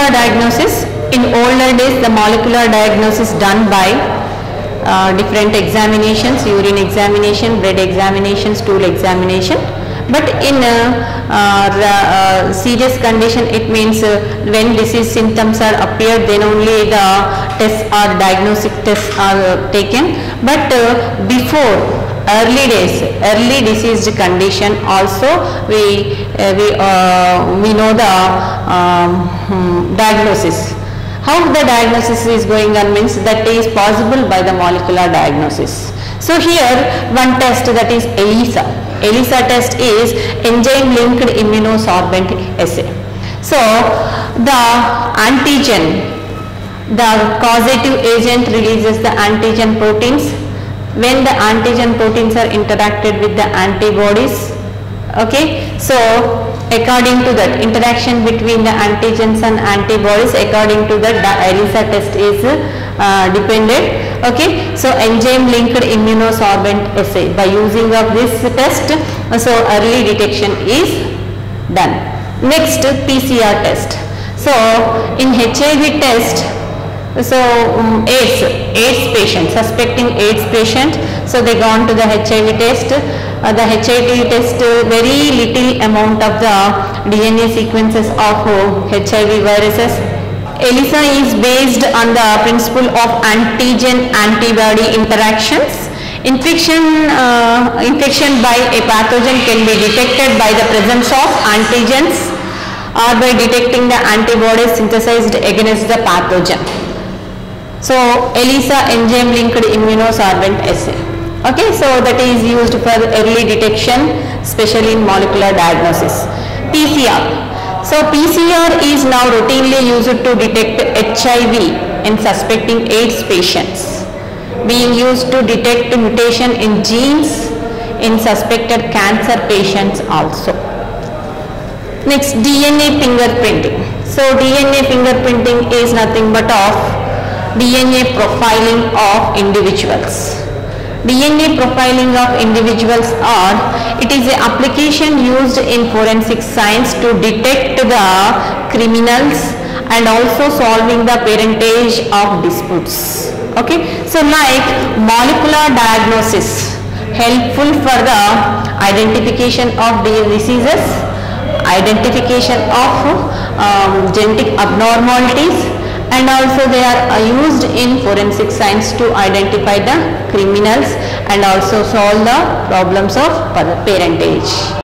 molecular diagnosis. In older days the molecular diagnosis done by uh, different examinations urine examination blood examination stool examination. But in uh, uh, uh, serious condition it means uh, when disease symptoms are appeared then only the tests or diagnostic tests are taken. But before early days early diseased condition also we uh, we uh, we know the um, hmm, diagnosis. How the diagnosis is going on means that is possible by the molecular diagnosis. So here one test that is ELISA. ELISA test is enzyme linked immunosorbent assay. So the antigen the causative agent releases the antigen proteins when the antigen proteins are interacted with the antibodies okay? So according to that interaction between the antigens and antibodies according to that the ELISA test is uh, dependent okay? So enzyme linked immunosorbent assay. By using of this test so early detection is done. Next PCR test. So in HIV test so um, AIDS, AIDS patient, suspecting AIDS patient, so they gone to the HIV test. Uh, the HIV test uh, very little amount of the DNA sequences of uh, HIV viruses. ELISA is based on the principle of antigen antibody interactions. Infection, uh, infection by a pathogen can be detected by the presence of antigens or by detecting the antibodies synthesized against the pathogen. So ELISA enzyme linked immunosorbent assay. Okay, so that is used for early detection, especially in molecular diagnosis. PCR. So PCR is now routinely used to detect HIV in suspecting AIDS patients, being used to detect mutation in genes in suspected cancer patients also. Next, DNA fingerprinting. So DNA fingerprinting is nothing but of DNA profiling of individuals. DNA profiling of individuals are, it is an application used in forensic science to detect the criminals and also solving the parentage of disputes. Okay, so like molecular diagnosis helpful for the identification of diseases, identification of um, genetic abnormalities and also they are uh, used in forensic science to identify the criminals and also solve the problems of parentage.